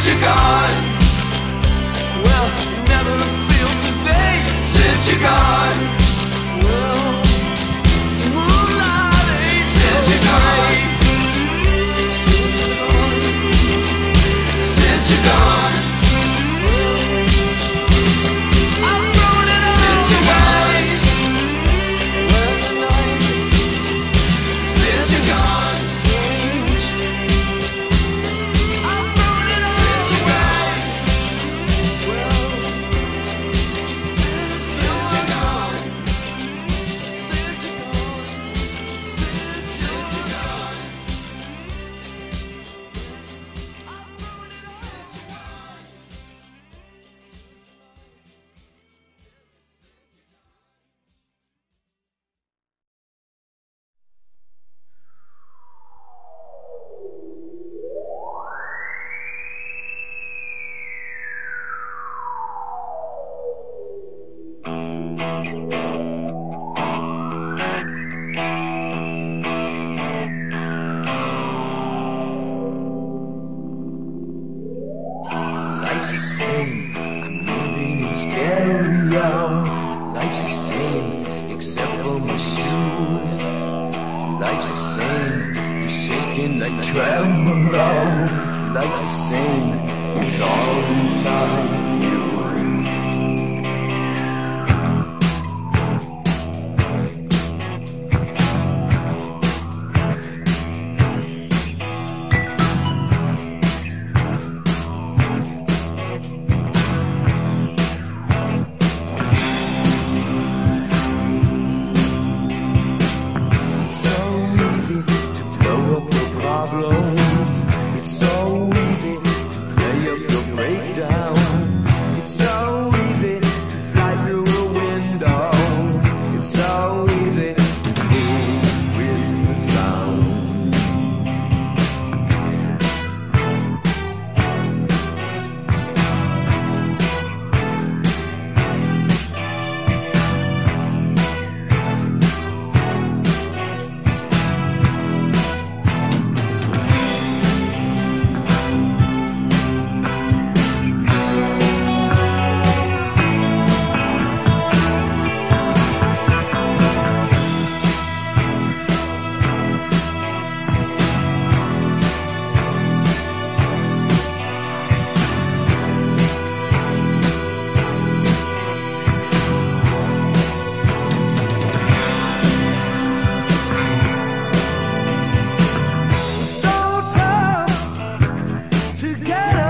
that you got. like the same. You're shaking like tremolo, like the same. It's all inside you. together.